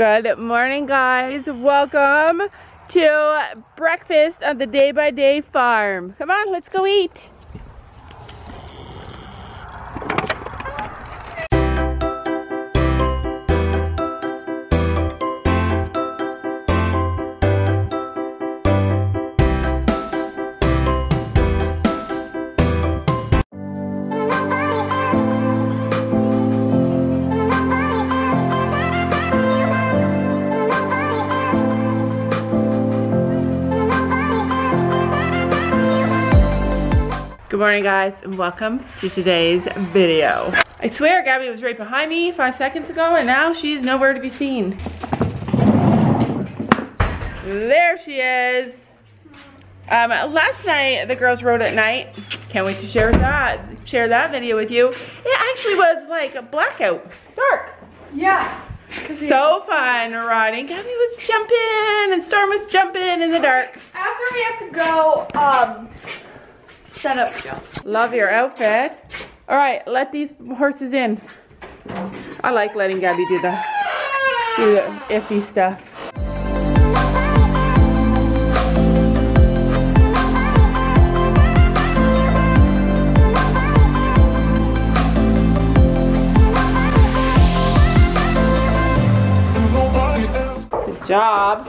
Good morning, guys. Welcome to breakfast on the Day by Day farm. Come on, let's go eat. Good morning, guys, and welcome to today's video. I swear Gabby was right behind me five seconds ago, and now she's nowhere to be seen. There she is. Um, last night, the girls rode at night. Can't wait to share that, share that video with you. It actually was like a blackout, dark. Yeah. So fun riding. Gabby was jumping, and Storm was jumping in the dark. After we have to go, um, set up jump. Love your outfit. All right, let these horses in. I like letting Gabby do the, do the iffy stuff. Good job.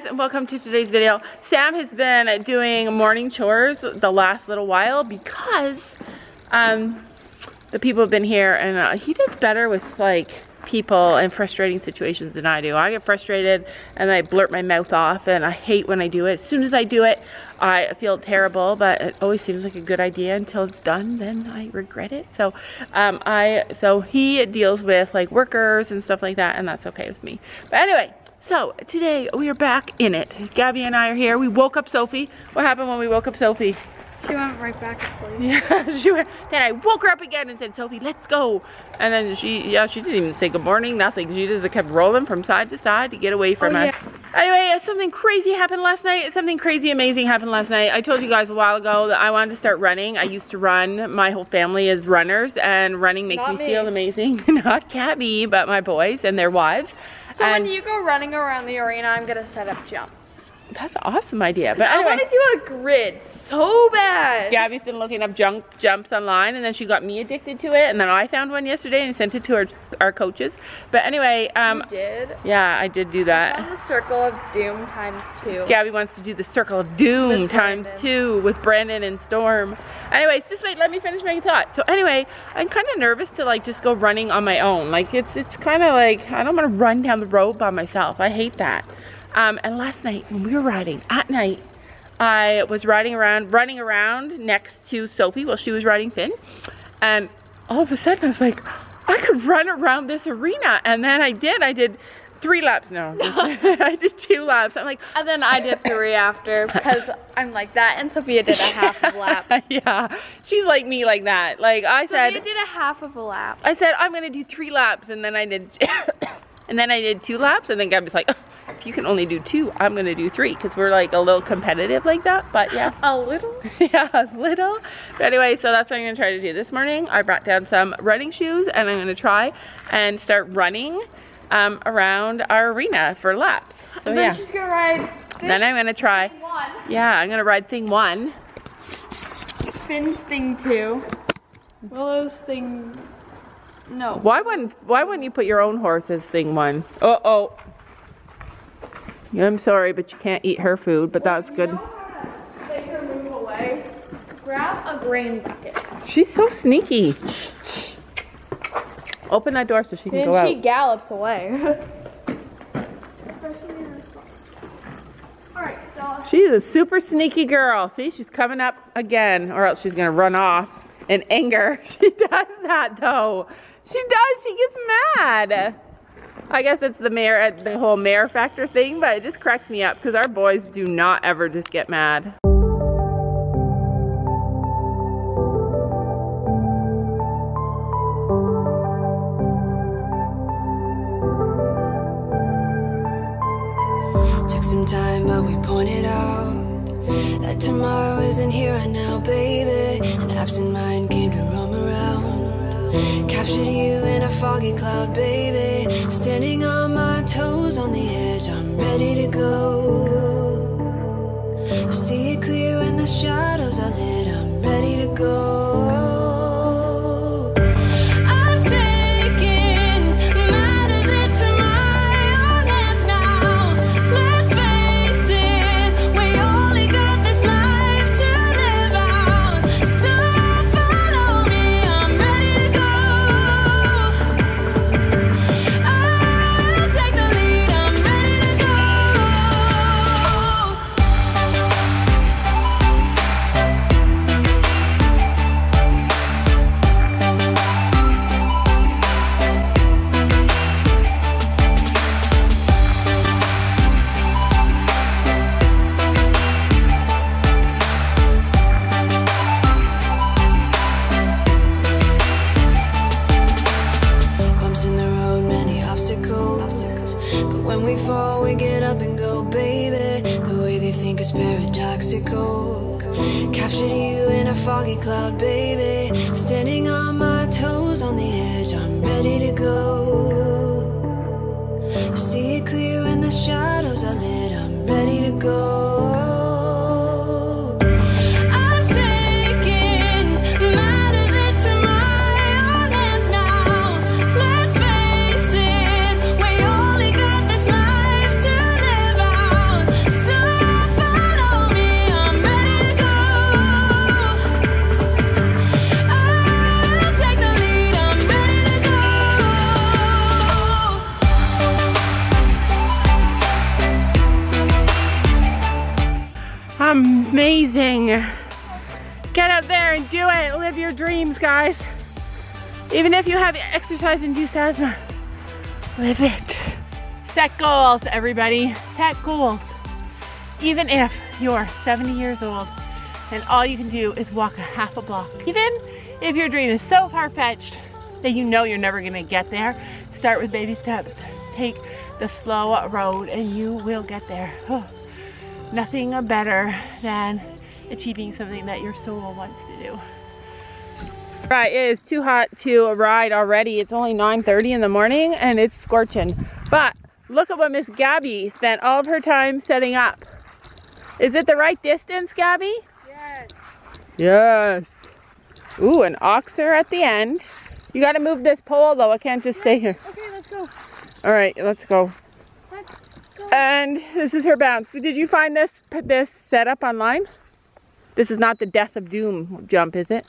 Guys, and welcome to today's video. Sam has been doing morning chores the last little while because um, the people have been here, and uh, he does better with like people and frustrating situations than I do. I get frustrated and I blurt my mouth off, and I hate when I do it. As soon as I do it, I feel terrible, but it always seems like a good idea until it's done. Then I regret it. So, um, I so he deals with like workers and stuff like that, and that's okay with me. But anyway. So today we are back in it. Gabby and I are here. We woke up Sophie. What happened when we woke up Sophie? She went right back to sleep. Yeah, she went. Then I woke her up again and said, "Sophie, let's go." And then she, yeah, she didn't even say good morning, nothing. She just kept rolling from side to side to get away from Oh, us. Anyway, uh, something crazy happened last night. Something crazy amazing happened last night. I told you guys a while ago that I wanted to start running. I used to run. My whole family is runners, and running makes me, me. feel amazing. Not Gabby, but my boys and their wives. So and when you go running around the arena, I'm gonna set up jumps. That's an awesome idea. But I want to do a grid so bad. Gabby's been looking up jump jumps online, and then she got me addicted to it, and then I found one yesterday and sent it to our our coaches. But anyway, um, You did. yeah, I did do that. the circle of doom times two. Gabby wants to do the circle of doom With times Brandon. two with Brandon and Storm. Anyways, just wait, let me finish my thought. So anyway, I'm kind of nervous to like just go running on my own. Like it's it's kind of like I don't want to run down the road by myself. I hate that. Um, and last night when we were riding at night, I was riding around, running around next to Sophie while she was riding Finn, and all of a sudden I was like, I could run around this arena, and then I did. I did three laps. No, I did two laps. I'm like, And then I did three after because I'm like that, and Sophia did a half of a lap. yeah, she's like me like that. Like I said, Sophia did a half of a lap. I said I'm gonna do three laps, and then I did, and then I did two laps, and then Gabby's like, if you can only do two, I'm gonna do three, because we're like a little competitive like that. But yeah. A little. yeah, a little. But anyway, so that's what I'm gonna try to do this morning. I brought down some running shoes and I'm gonna try and start running um, around our arena for laps. So and then yeah. she's gonna ride. Then I'm gonna try. One, Yeah, I'm gonna ride thing one. Finn's thing two, Willow's thing. No. Why wouldn't Why wouldn't you put your own horse as thing one? Uh oh. I'm sorry, but you can't eat her food. But that's good. Make her move away. Grab a grain bucket. She's so sneaky. Open that door so she can Then go she out. gallops away. Alright, so She's a super sneaky girl. See, she's coming up again, or else she's gonna run off in anger. She does that though. She does. She gets mad. I guess it's the mare, uh, the whole mare factor thing, but it just cracks me up because our boys do not ever just get mad. Took some time, but we pointed out that tomorrow isn't here right now, baby. An absent mind came to run. Captured you in a foggy cloud, baby. Standing on my toes on the edge, I'm ready to go. I See it clear when the shadows are lit, I'm ready to go. If you have exercise-induced asthma, live it. Set goals, everybody. Set goals. Even if you're 70 years old and all you can do is walk a half a block. Even if your dream is so far-fetched that you know you're never gonna get there, start with baby steps. Take the slow road and you will get there. Oh nothing better than achieving something that your soul wants to do. Right, it is too hot to ride already. It's only 9.30 in the morning and it's scorching. But look at what Miss Gabby spent all of her time setting up. Is it the right distance, Gabby? Yes. Yes. Ooh, an oxer at the end. You gotta move this pole though, I can't just stay here. Okay, let's go. All right, let's go. Let's go. And this is her bounce. Did you find this this setup online? This is not the Death of Doom jump, is it?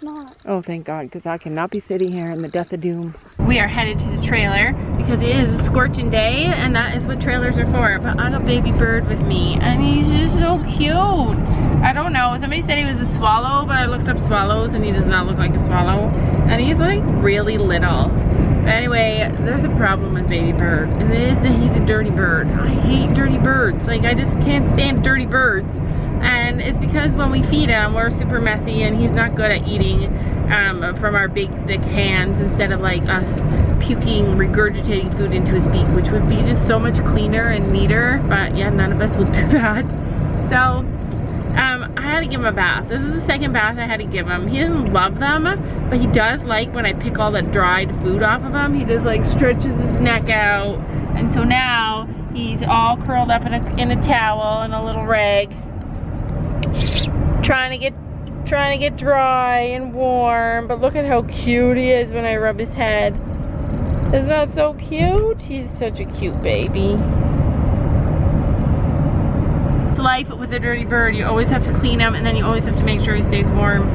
Not. Oh, thank God, because I cannot be sitting here in the Death of Doom. We are headed to the trailer because it is a scorching day, and that is what trailers are for. But I got baby bird with me, and he's just so cute. I don't know. Somebody said he was a swallow, but I looked up swallows, and he does not look like a swallow. And he's like really little. But anyway, there's a problem with baby bird, and it is that he's a dirty bird. I hate dirty birds. Like I just can't stand dirty birds. And it's because when we feed him, we're super messy, and he's not good at eating um, from our big thick hands instead of like us puking, regurgitating food into his beak, which would be just so much cleaner and neater. But yeah, none of us will do that. So um, I had to give him a bath. This is the second bath I had to give him. He doesn't love them, but he does like when I pick all the dried food off of him. He just like stretches his neck out. And so now he's all curled up in a, in a towel and a little rag. Trying to get trying to get dry and warm. But look at how cute he is when I rub his head. Isn't that so cute? He's such a cute baby life with a dirty bird. You always have to clean him and then you always have to make sure he stays warm.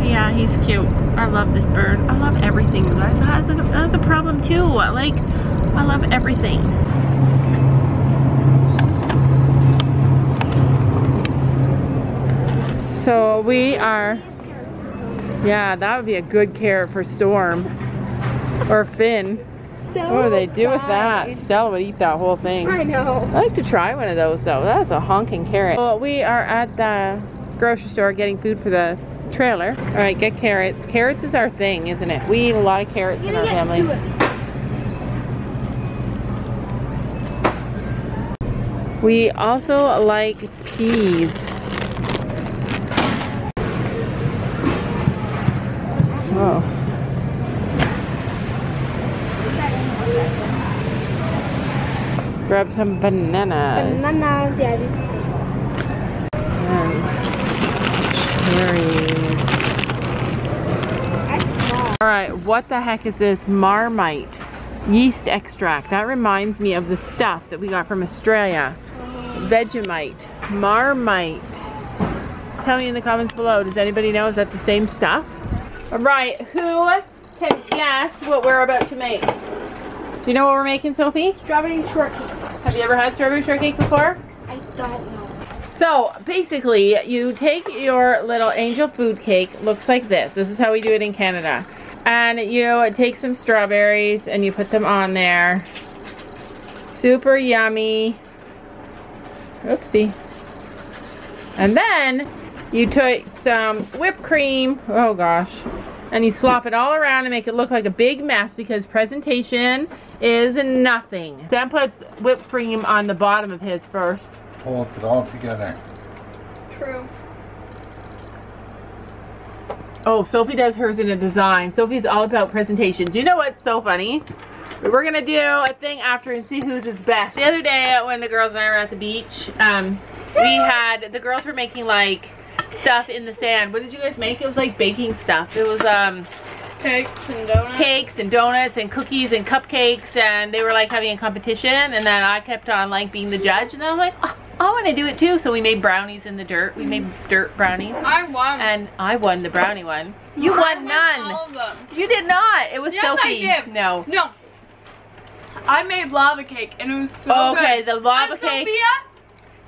Yeah, he's cute. I love this bird. I love everything. That's a, that's a problem too. Like, I love everything. So we are, yeah, that would be a good carrot for Storm or Finn. What do they do with that? Stella would eat that whole thing. I know. I'd like to try one of those though. That's a honking carrot. Well, we are at the grocery store getting food for the trailer. All right, get carrots. Carrots is our thing, isn't it? We eat a lot of carrots in our family. We also like peas. Grab some bananas Bananas, yeah. and cherries. That's small. All right, what the heck is this Marmite yeast extract? That reminds me of the stuff that we got from Australia. Vegemite, Marmite. Tell me in the comments below, does anybody know, is that the same stuff? All right, who can guess what we're about to make? Do you know what we're making, Sophie? Strawberry shortcake. Have you ever had strawberry shortcake before? I don't know. So basically, you take your little angel food cake, looks like this. This is how we do it in Canada. And you take some strawberries and you put them on there. Super yummy. Oopsie. And then you take some whipped cream, oh gosh, and you slop it all around and make it look like a big mess because presentation is nothing. Sam puts whipped cream on the bottom of his first. Holds it all together. True. Oh, Sophie does hers in a design. Sophie's all about presentation. Do you know what's so funny? We're gonna do a thing after and see whose is best. The other day when the girls and I were at the beach, um, we had, the girls were making like stuff in the sand. What did you guys make? It was like baking stuff. It was um, Cakes and donuts. cakes and donuts and cookies and cupcakes and they were like having a competition and then I kept on like being the judge and I was like, oh, I want to do it too. So we made brownies in the dirt. We made dirt brownies. I won. And I won the brownie one. You won none. All of them. You did not. It was Yes, I did. No. No. I made lava cake and it was so okay, good. the lava and cake. Sophia,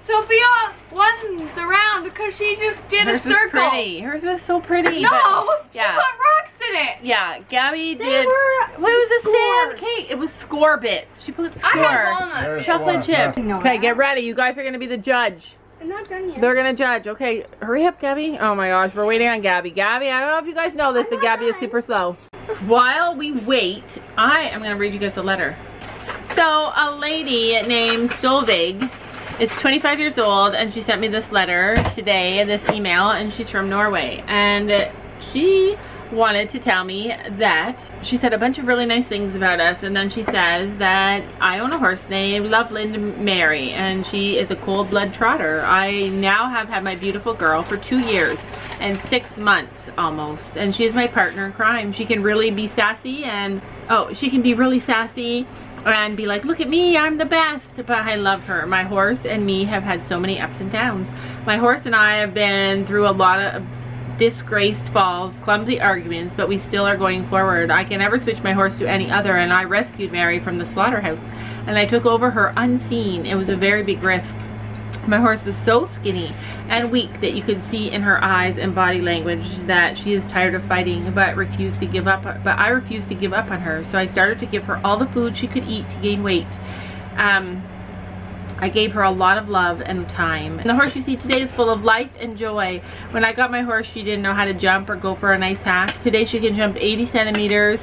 Sophia won the round because she just did Hers a was circle. pretty. Hers was so pretty. No, yeah. put rocks in it. Yeah, Gabby They did. were Well, it was a score. sand cake. It was score bits. She put I score. had walnut. There's Chocolate one. chip. know Okay, get ready. You guys are gonna be the judge. I'm not done yet. They're gonna judge. Okay, hurry up, Gabby. Oh my gosh, we're waiting on Gabby. Gabby, I don't know if you guys know this, but Gabby is super slow. While we wait, I am gonna read you guys a letter. So a lady named Solveig is 25 years old, and she sent me this letter today, this email, and she's from Norway, and she wanted to tell me that she said a bunch of really nice things about us and then she says that I own a horse named Loveland Mary and she is a cold blood trotter. I now have had my beautiful girl for two years and six months almost and she is my partner in crime. She can really be sassy and oh she can be really sassy and be like look at me I'm the best but I love her. My horse and me have had so many ups and downs. My horse and I have been through a lot of disgraced falls, clumsy arguments, but we still are going forward. I can never switch my horse to any other, and I rescued Mary from the slaughterhouse, and I took over her unseen. It was a very big risk. My horse was so skinny and weak that you could see in her eyes and body language that she is tired of fighting but refused to give up. But I refused to give up on her, so I started to give her all the food she could eat to gain weight. Um, I gave her a lot of love and time. And the horse you see today is full of life and joy. When I got my horse, she didn't know how to jump or go for a nice hack. Today she can jump 80 centimeters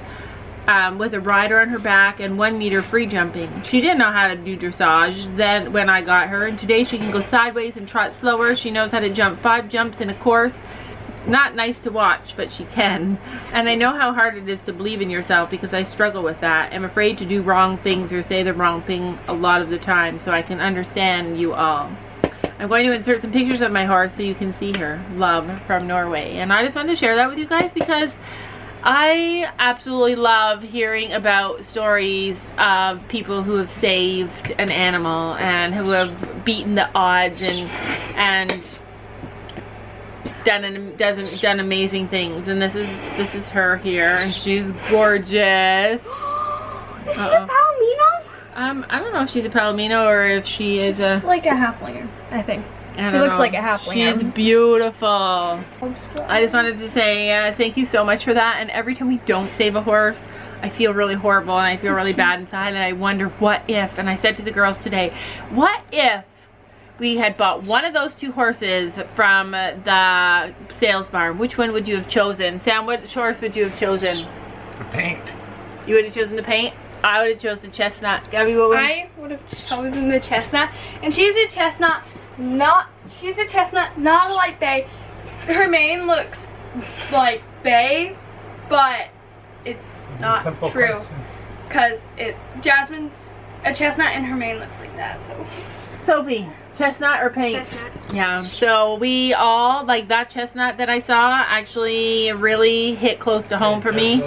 um, with a rider on her back and one meter free jumping. She didn't know how to do dressage then when I got her. And today she can go sideways and trot slower. She knows how to jump five jumps in a course not nice to watch, but she can. And I know how hard it is to believe in yourself because I struggle with that. I'm afraid to do wrong things or say the wrong thing a lot of the time, so I can understand you all. I'm going to insert some pictures of my horse so you can see her. Love from Norway. And I just wanted to share that with you guys because I absolutely love hearing about stories of people who have saved an animal and who have beaten the odds and and done doesn't done amazing things and this is this is her here and she's gorgeous Is she Uh-oh. a Palomino? um i don't know if she's a palomino or if she is a like a Haflinger, I think. I She looks know. like a halfling. she's beautiful i just wanted to say uh, thank you so much for that and every time we don't save a horse I feel really horrible and I feel really bad inside and I wonder what if and I said to the girls today what if we had bought one of those two horses from the sales barn which one would you have chosen Sam what horse would you have chosen The paint. you would have chosen the paint I would have chosen the chestnut. Gabby, what would I would have chosen the chestnut, and she's a chestnut, not she's a chestnut, not a light bay. Her mane looks like bay, but it's not true question. because it Jasmine's a chestnut and her mane looks like that. So Sophie, chestnut or pink? Yeah, so we all, like that chestnut that I saw actually really hit close to home for me.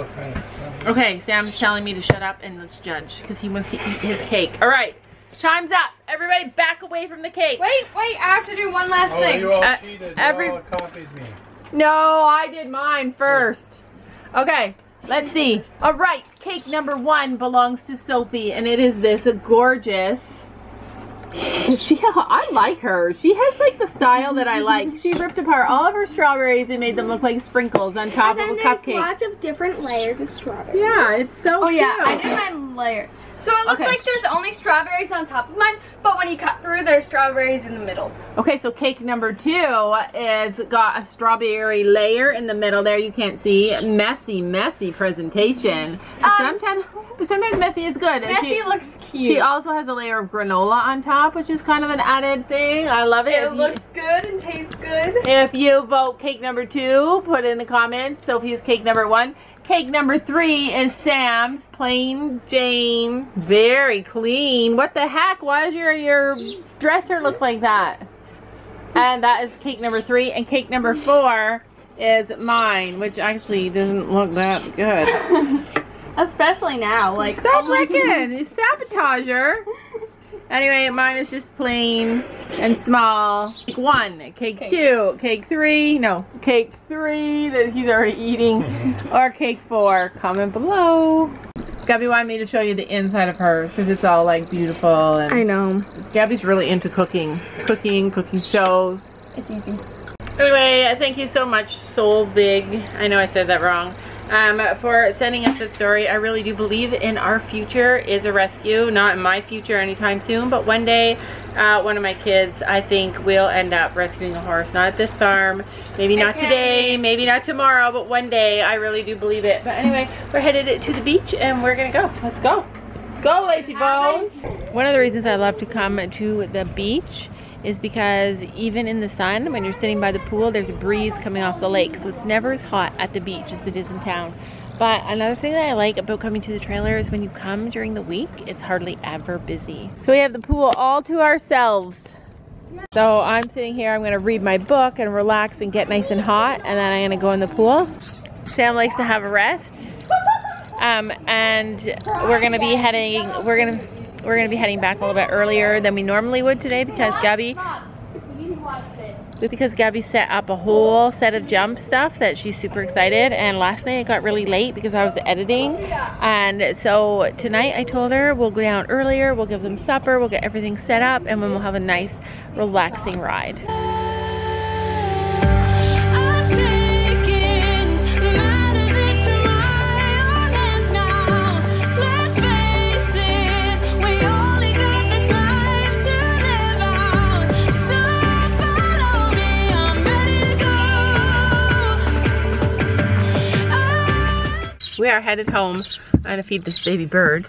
Okay, Sam's telling me to shut up and let's judge because he wants to eat his cake. All right, time's up. Everybody back away from the cake. wait, wait, I have to do one last Oh, thing. you all Uh, cheated. every- You all copied me. No, I did mine first. Okay, let's see. All right, cake number one belongs to Sophie, and it is this gorgeous. She, I like her. She has like the style that I like. She ripped apart all of her strawberries and made them look like sprinkles on top And of then a there's cupcake. lots of different layers of strawberry. Yeah, it's so Oh yeah, I did my layer. So it looks Okay. like there's only strawberries on top of mine, but when you cut through, there's strawberries in the middle. Okay, so cake number two is got a strawberry layer in the middle there. You can't see. Messy, messy presentation. Um, sometimes, sometimes messy is good. Messy she- looks cute. She also has a layer of granola on top, which is kind of an added thing. I love it. it If you- looks good and tastes good. If you vote cake number two, put in the comments. Sophie's cake number one. Cake number three is Sam's plain Jane, very clean. What the heck? Why does your your dresser look like that? And that is cake number three. And cake number four is mine, which actually doesn't look that good. Especially now, like Stop licking! You sabotager! Anyway, mine is just plain and small. Cake one, cake, Cake. two, cake three, no, cake three that he's already eating, or cake four. Comment below. Gabby wanted me to show you the inside of hers because it's all like beautiful and I know. Gabby's really into cooking, cooking, cooking shows. It's easy. Anyway, thank you so much, Soul Big. I know I said that wrong. Um, for sending us that story. I really do believe in our future is a rescue. Not in my future anytime soon, but one day, uh, one of my kids, I think, will end up rescuing a horse. Not at this farm. Maybe not Okay. today. Maybe not tomorrow. But one day, I really do believe it. But anyway, we're headed to the beach and we're gonna go. Let's go. Go, Lazy Bones. One of the reasons I love to come to the beach is because even in the sun, when you're sitting by the pool, there's a breeze coming off the lake. So it's never as hot at the beach as it is in town. But another thing that I like about coming to the trailer is when you come during the week, it's hardly ever busy. So we have the pool all to ourselves. So I'm sitting here, I'm gonna read my book and relax and get nice and hot, and then I'm gonna go in the pool. Sam likes to have a rest. Um, and we're gonna be heading, we're gonna, we're gonna be heading back a little bit earlier than we normally would today because Gabby, because Gabby set up a whole set of jump stuff that she's super excited. And last night it got really late because I was editing. And so tonight I told her we'll go down earlier, we'll give them supper, we'll get everything set up, and then we'll have a nice, relaxing ride. We are headed home. I'm gonna feed this baby bird.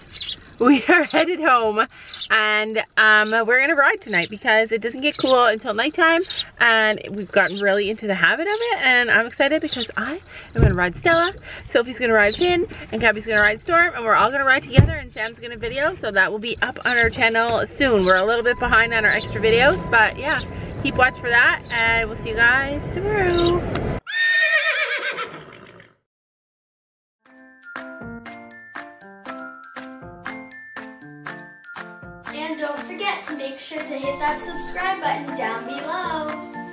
We are headed home and um, we're gonna ride tonight because it doesn't get cool until nighttime and we've gotten really into the habit of it and I'm excited because I am gonna ride Stella, Sophie's gonna ride Finn, and Gabby's gonna ride Storm and we're all gonna ride together and Sam's gonna video so that will be up on our channel soon. We're a little bit behind on our extra videos but yeah, keep watch for that and we'll see you guys tomorrow. Sure to hit that subscribe button down below.